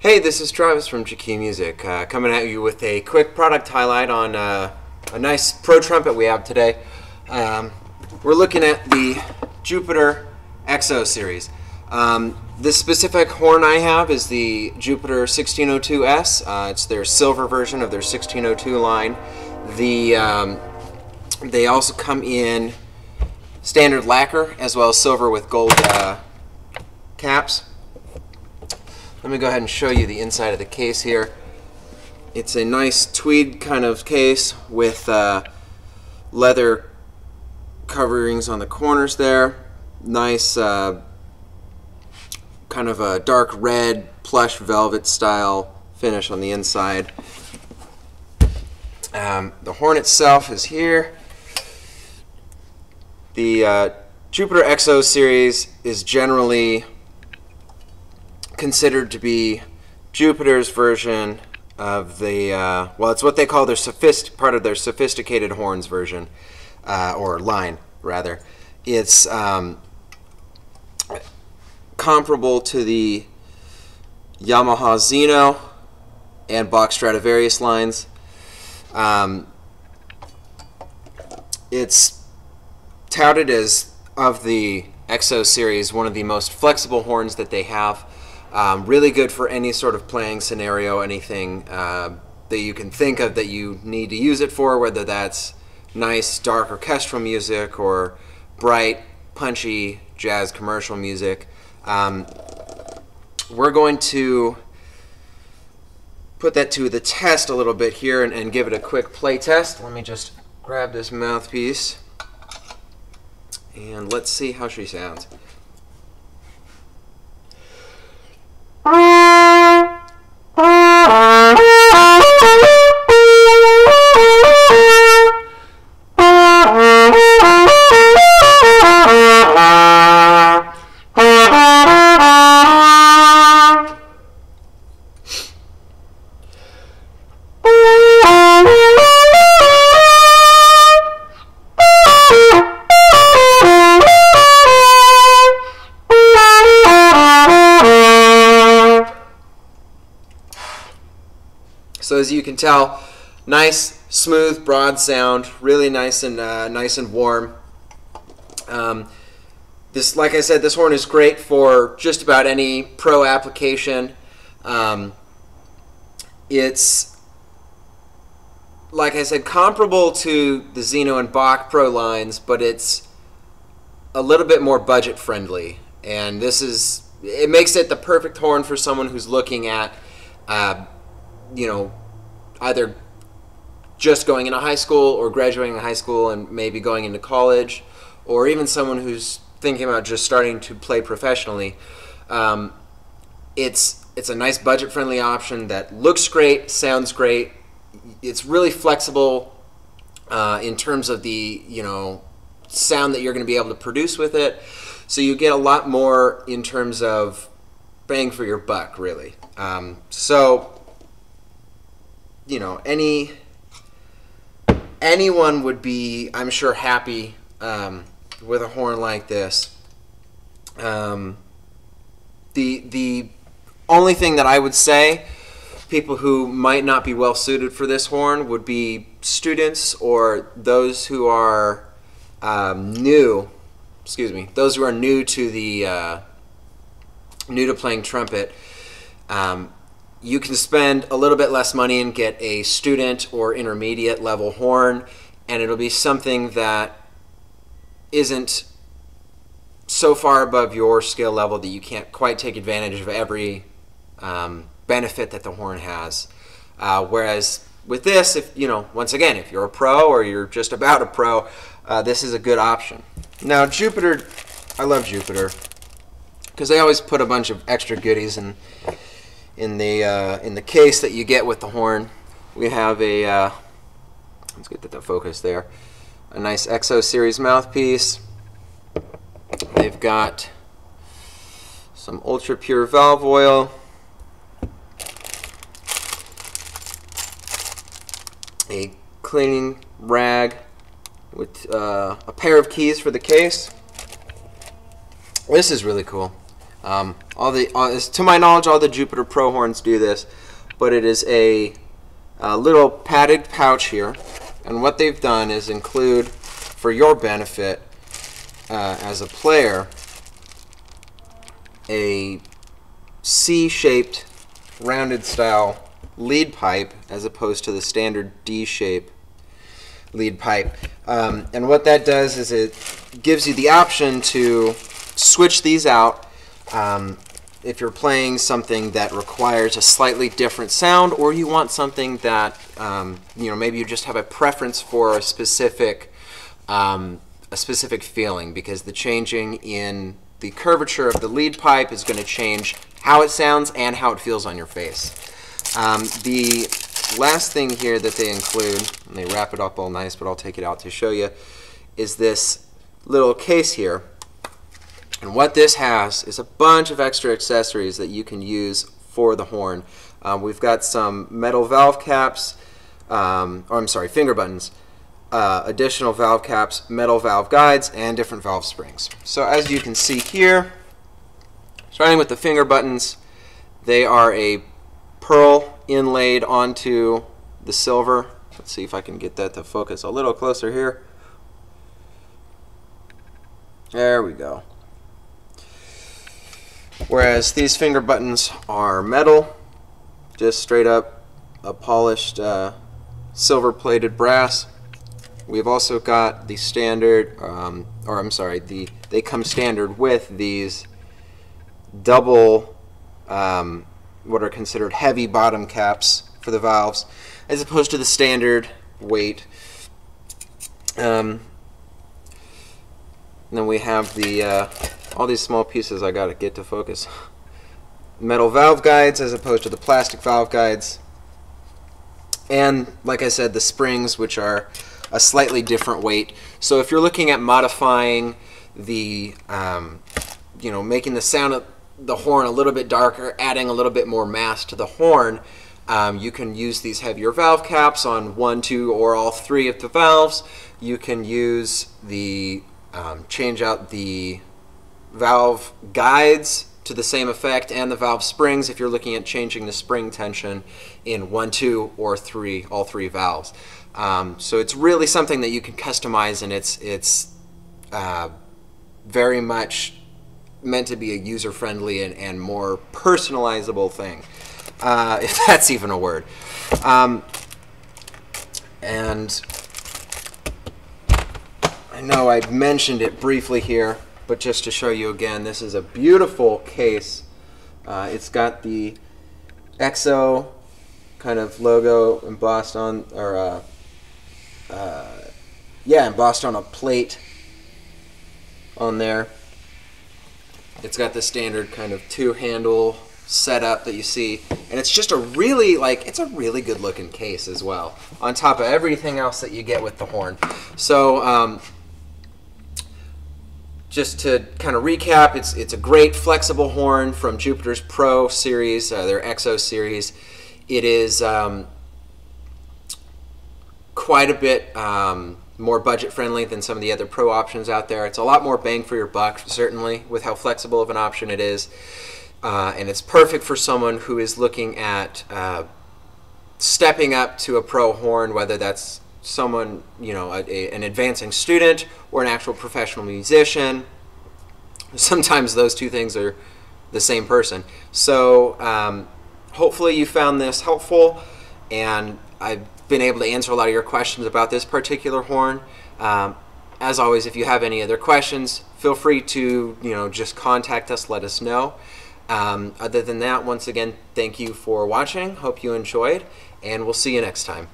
Hey, this is Travis from JKEAA Music, uh, coming at you with a quick product highlight on uh, a nice Pro trumpet we have today. Um, we're looking at the Jupiter XO series. Um, this specific horn I have is the Jupiter 1602S. Uh, it's their silver version of their 1602 line. The um, they also come in standard lacquer as well as silver with gold uh, caps. Let me go ahead and show you the inside of the case here. It's a nice tweed kind of case with uh, leather coverings on the corners there. Nice uh, kind of a dark red plush velvet style finish on the inside. Um, the horn itself is here. The uh, Jupiter XO series is generally considered to be Jupiter's version of the uh, well, it's what they call their sophist part of their sophisticated horns version uh, or line rather. It's um, comparable to the Yamaha Xeno and Bach Stradivarius lines. Um, it's touted as of the XO series one of the most flexible horns that they have. Um, really good for any sort of playing scenario, anything uh, that you can think of that you need to use it for, whether that's nice dark orchestral music or bright, punchy jazz commercial music. Um, we're going to put that to the test a little bit here and, and give it a quick play test. Let me just grab this mouthpiece and let's see how she sounds. So as you can tell, nice, smooth, broad sound, really nice and uh, nice and warm. Um, this, like I said, this horn is great for just about any pro application. Um, it's, like I said, comparable to the Xeno and Bach Pro lines, but it's a little bit more budget friendly. And this is, it makes it the perfect horn for someone who's looking at, uh, you know, either just going into high school or graduating high school and maybe going into college, or even someone who's thinking about just starting to play professionally. Um, it's it's a nice budget friendly option that looks great, sounds great. It's really flexible uh, in terms of the you know sound that you're going to be able to produce with it. So you get a lot more in terms of bang for your buck, really. Um, so you know any anyone would be i'm sure happy um, with a horn like this. Um, the the only thing that i would say people who might not be well suited for this horn would be students or those who are um, new excuse me those who are new to the uh, new to playing trumpet. Um, you can spend a little bit less money and get a student or intermediate level horn, and it'll be something that isn't so far above your skill level that you can't quite take advantage of every um, benefit that the horn has. Uh, whereas with this, if you know, once again, if you're a pro or you're just about a pro, uh, this is a good option. Now, Jupiter, I love Jupiter because they always put a bunch of extra goodies in in the uh, in the case that you get with the horn, we have a uh, let's get the focus there. A nice XO series mouthpiece. They've got some ultra pure valve oil. A cleaning rag with uh, a pair of keys for the case. This is really cool. Um, all the, uh, to my knowledge, all the Jupiter Pro horns do this, but it is a, a little padded pouch here, and what they've done is include, for your benefit uh, as a player, a C-shaped rounded style lead pipe as opposed to the standard D shape lead pipe. Um, and what that does is it gives you the option to switch these out um, if you're playing something that requires a slightly different sound or you want something that, um, you know, maybe you just have a preference for a specific, um, a specific feeling because the changing in the curvature of the lead pipe is going to change how it sounds and how it feels on your face. Um, the last thing here that they include, and they wrap it up all nice, but I'll take it out to show you, is this little case here. And what this has is a bunch of extra accessories that you can use for the horn. Um, we've got some metal valve caps, um, or I'm sorry, finger buttons, uh, additional valve caps, metal valve guides, and different valve springs. So as you can see here, starting with the finger buttons, they are a pearl inlaid onto the silver. Let's see if I can get that to focus a little closer here. There we go. Whereas these finger buttons are metal, just straight up a polished uh, silver plated brass. We've also got the standard, um, or I'm sorry, the they come standard with these double um, what are considered heavy bottom caps for the valves, as opposed to the standard weight. Um, then we have the uh, all these small pieces I got to get to focus. Metal valve guides as opposed to the plastic valve guides. And like I said, the springs, which are a slightly different weight. So if you're looking at modifying the, um, you know, making the sound of the horn a little bit darker, adding a little bit more mass to the horn. Um, you can use these heavier valve caps on one, two, or all three of the valves. You can use the um, change out the valve guides to the same effect and the valve springs if you're looking at changing the spring tension in one, two, or three, all three valves. Um, so it's really something that you can customize and it's, it's uh, very much meant to be a user-friendly and, and more personalizable thing, uh, if that's even a word. Um, and I know I mentioned it briefly here, but just to show you again, this is a beautiful case. Uh, it's got the XO kind of logo embossed on, or uh, uh, yeah, embossed on a plate on there. It's got the standard kind of two handle setup that you see and it's just a really like it's a really good looking case as well on top of everything else that you get with the horn so um, just to kind of recap it's it's a great flexible horn from Jupiter's Pro series uh, their XO series it is um, quite a bit um, more budget friendly than some of the other pro options out there. It's a lot more bang for your buck, certainly, with how flexible of an option it is. Uh, and it's perfect for someone who is looking at uh, stepping up to a pro horn, whether that's someone, you know, a, a, an advancing student or an actual professional musician. Sometimes those two things are the same person. So um, hopefully you found this helpful and I've been able to answer a lot of your questions about this particular horn. Um, as always, if you have any other questions, feel free to you know just contact us, let us know. Um, other than that, once again, thank you for watching. Hope you enjoyed, and we'll see you next time.